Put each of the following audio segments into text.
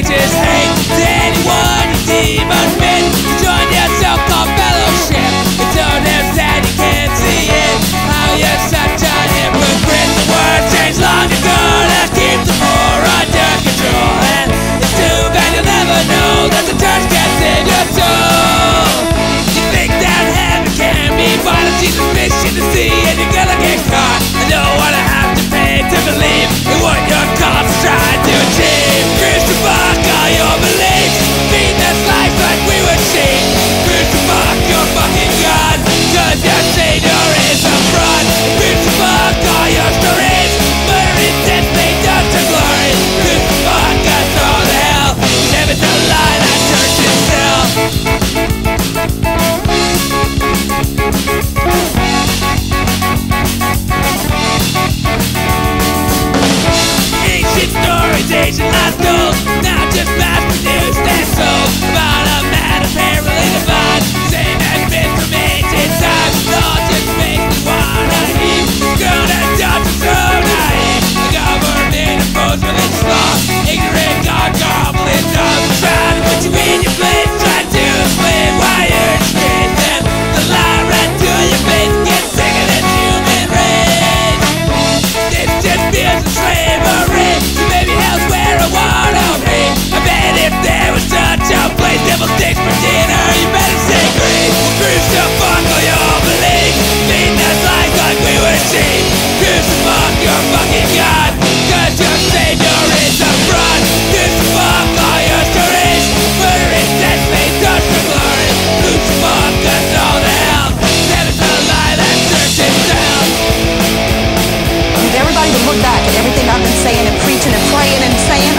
ages.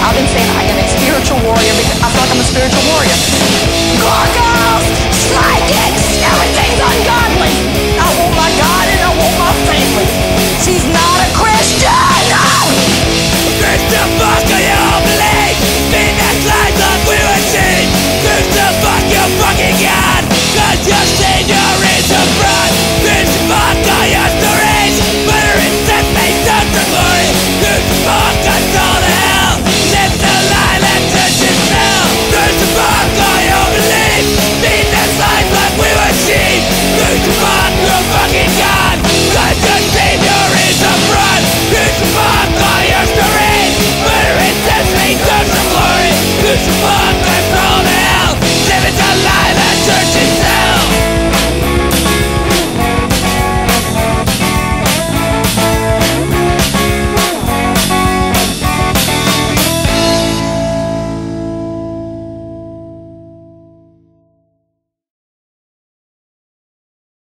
I've been saying